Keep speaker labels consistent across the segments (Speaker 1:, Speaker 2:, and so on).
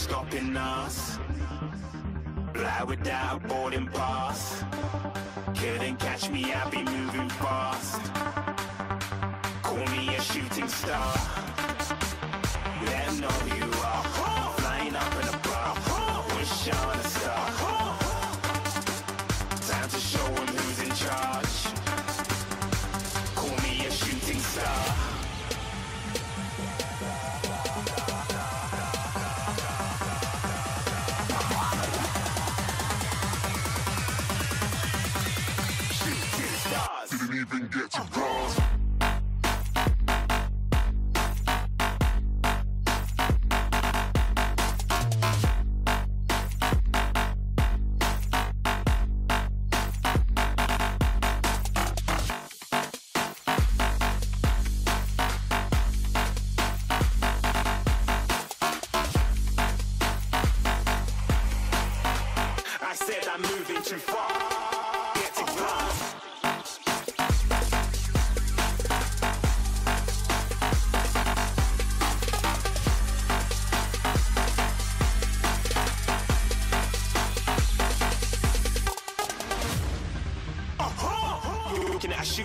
Speaker 1: Stopping us. Fly without boarding pass. Couldn't catch me, I be moving fast. Call me a shooting star.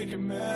Speaker 2: until you make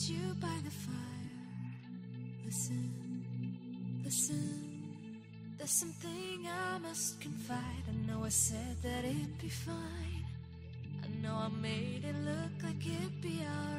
Speaker 2: you
Speaker 3: by the fire. Listen, listen, there's something I must confide. I know I said that it'd be fine. I know I made it look like it'd be alright.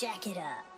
Speaker 2: Jack it up.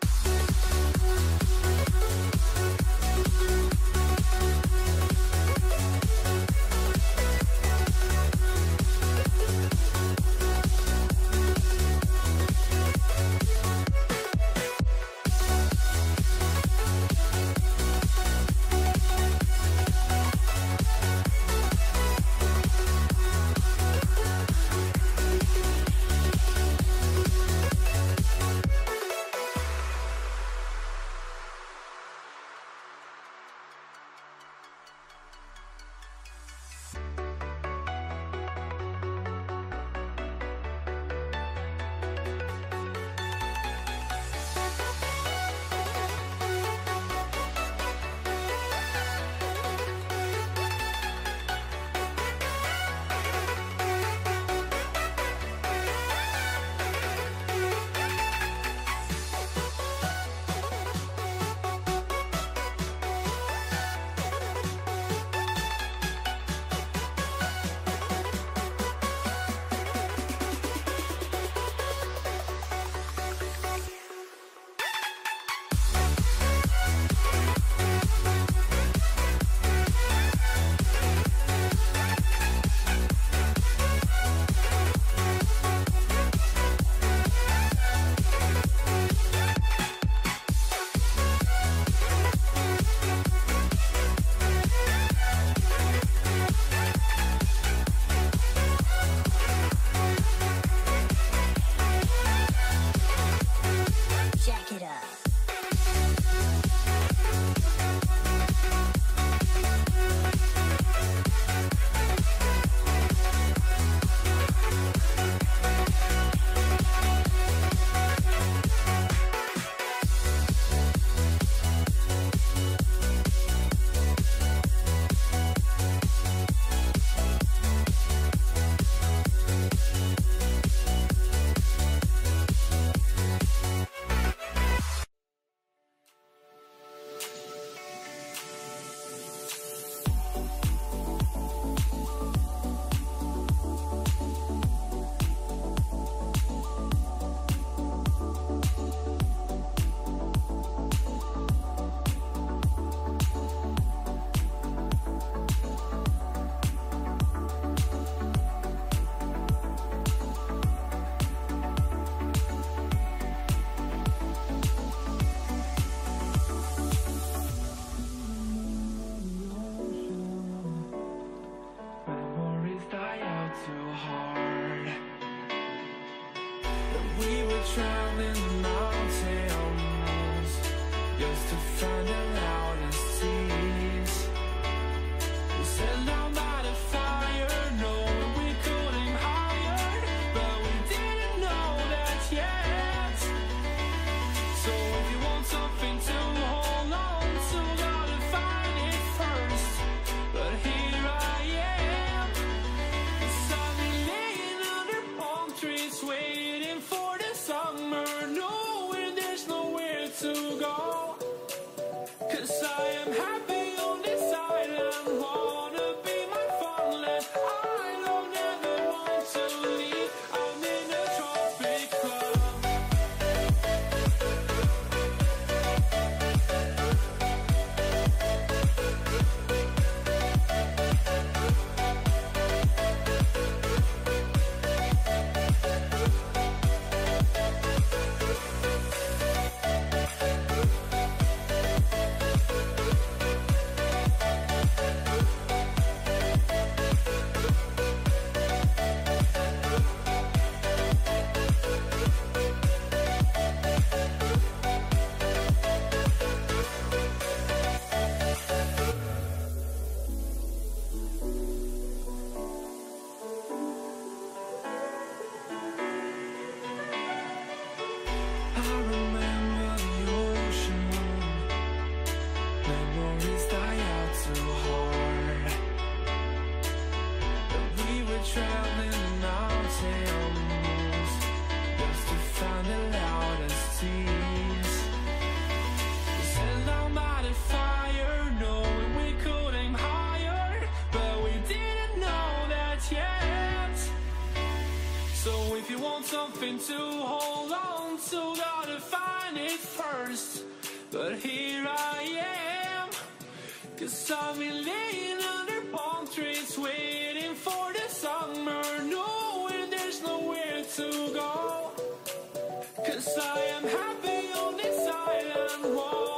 Speaker 4: I am happy on this island, wanna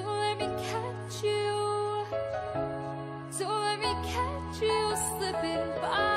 Speaker 5: let me catch you. Let me catch you slipping by.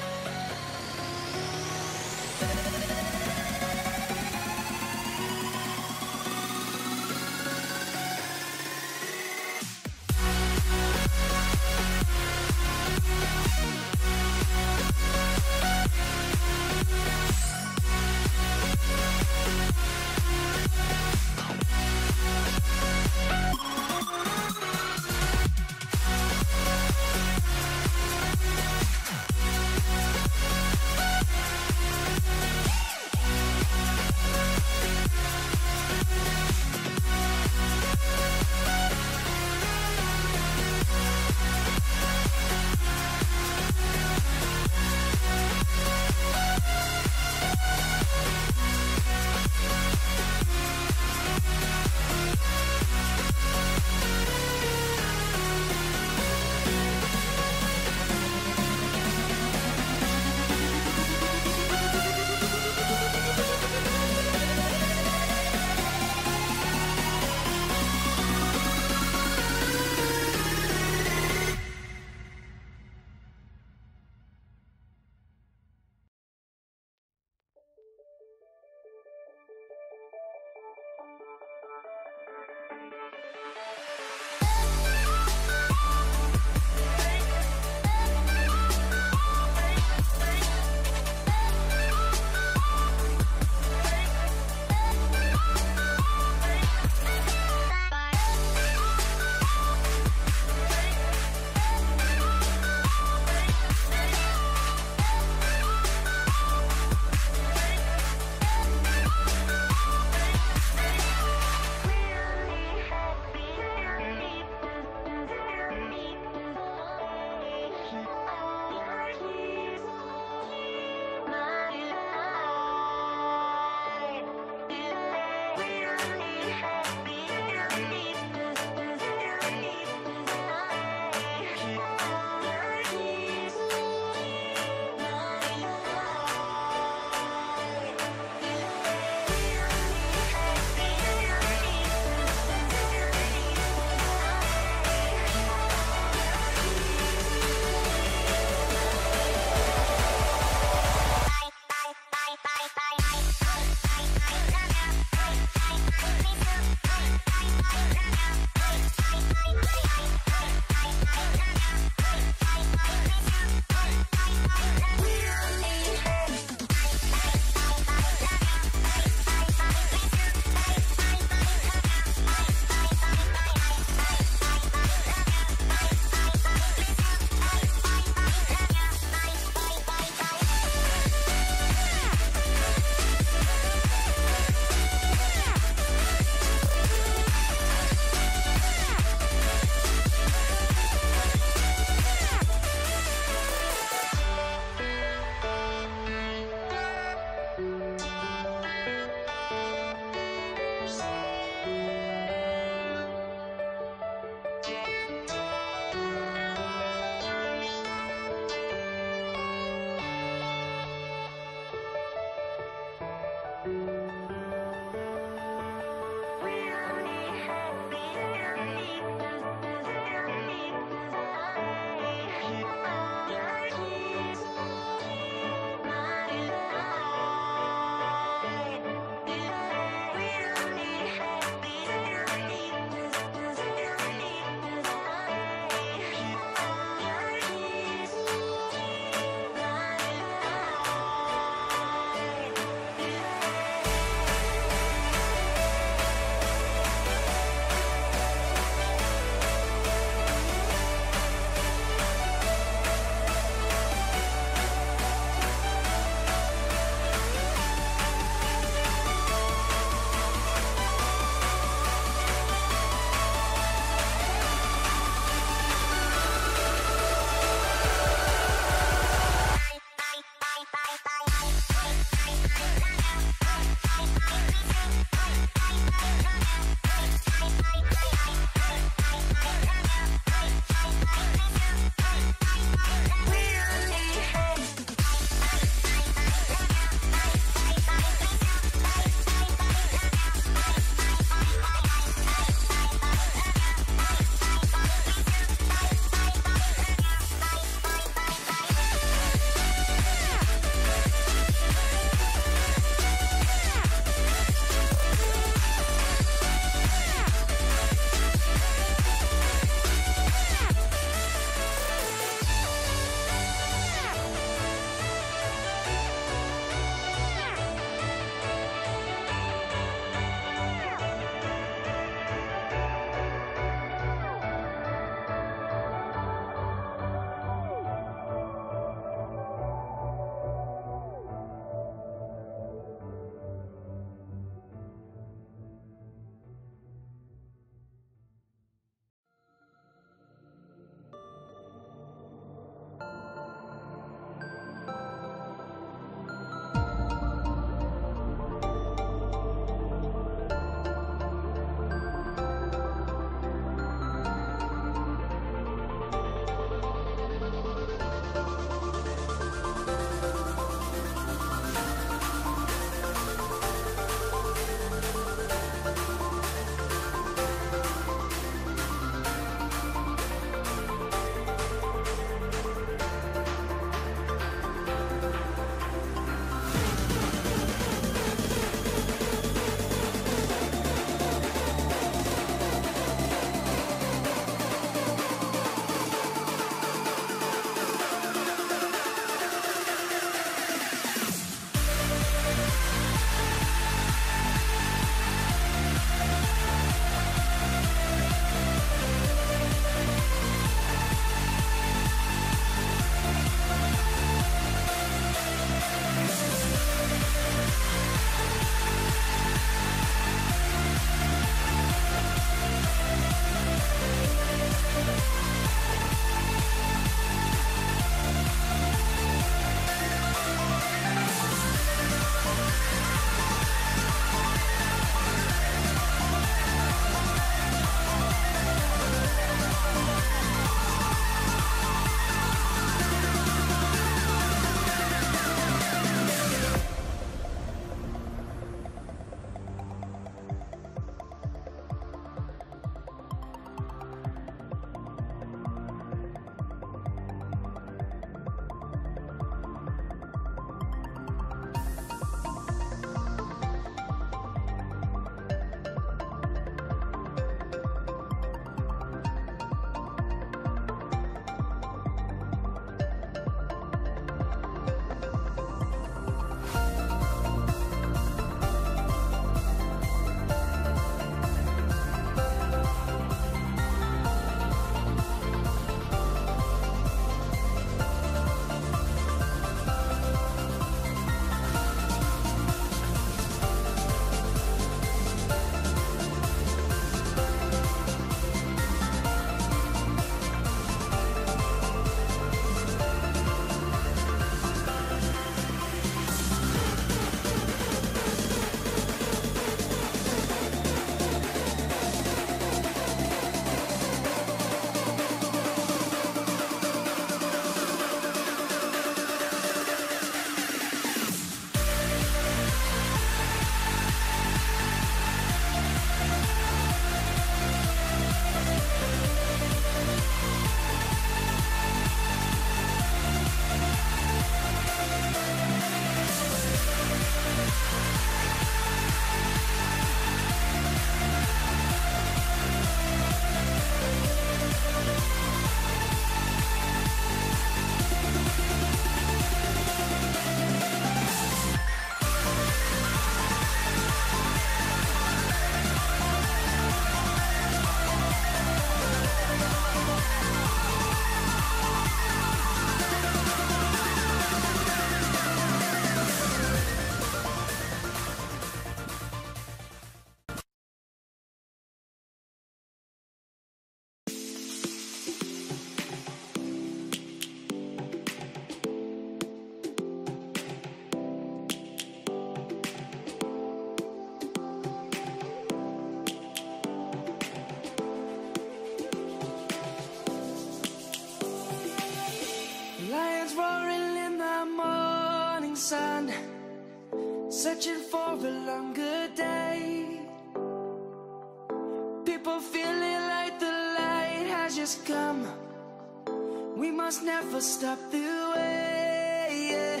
Speaker 4: must never stop the way yeah.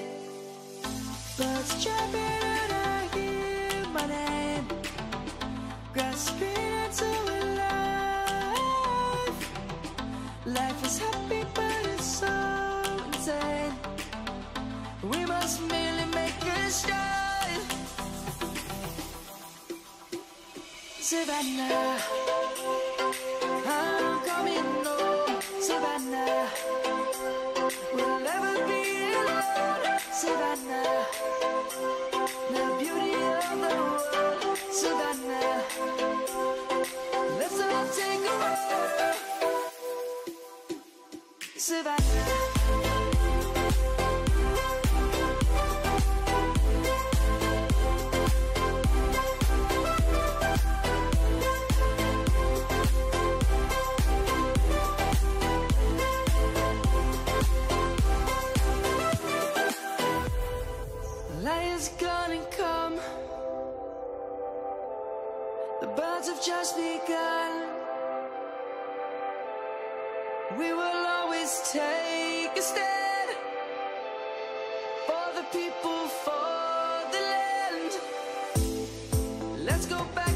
Speaker 4: Birds chirping and I hear my name. Grasping into life. Life is happy but it's so insane. We must merely make a start. Savannah. people for the land. Let's go back.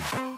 Speaker 6: Cracky.